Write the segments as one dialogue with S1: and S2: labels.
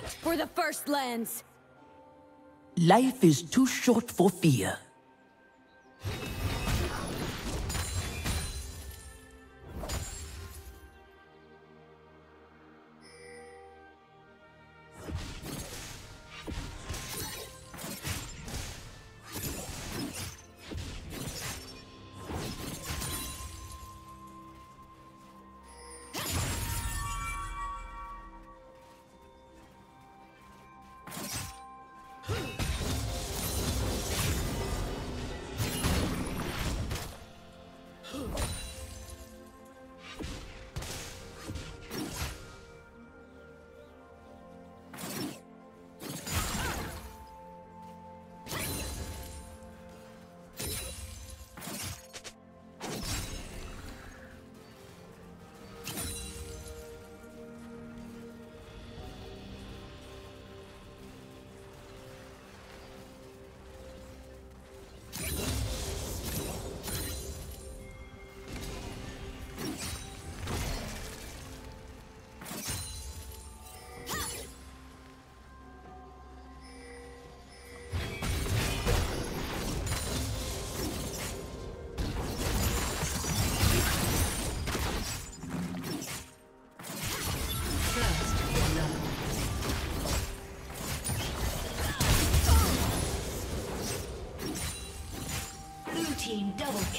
S1: Fight for the First Lands!
S2: Life is too short for fear.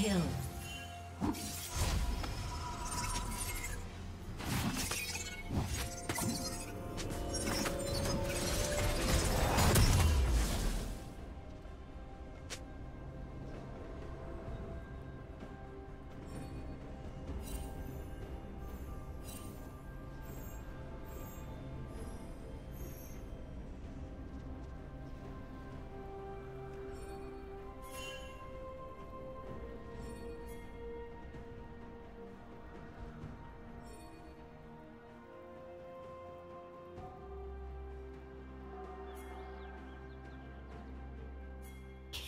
S3: Kill.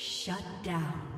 S3: Shut down.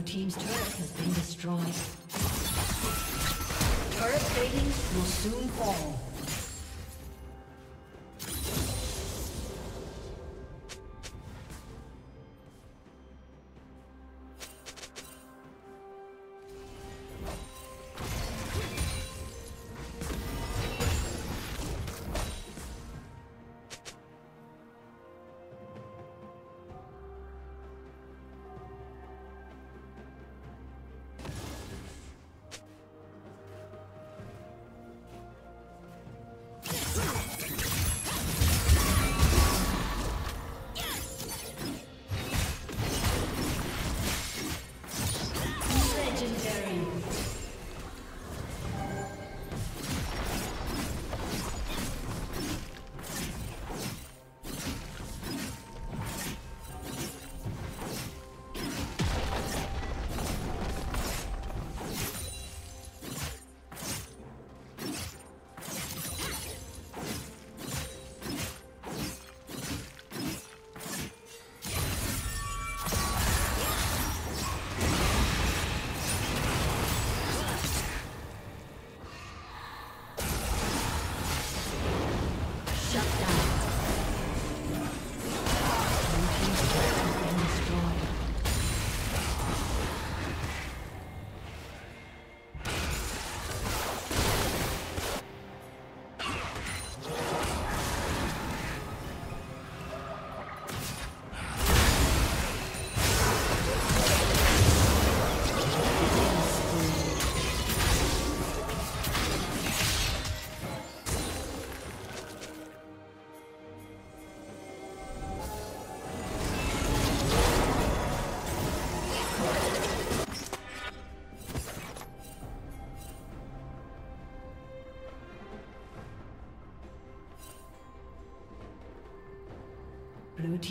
S3: Blue Team's turret has been destroyed. Turret plating will soon fall.